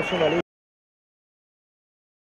es una línea.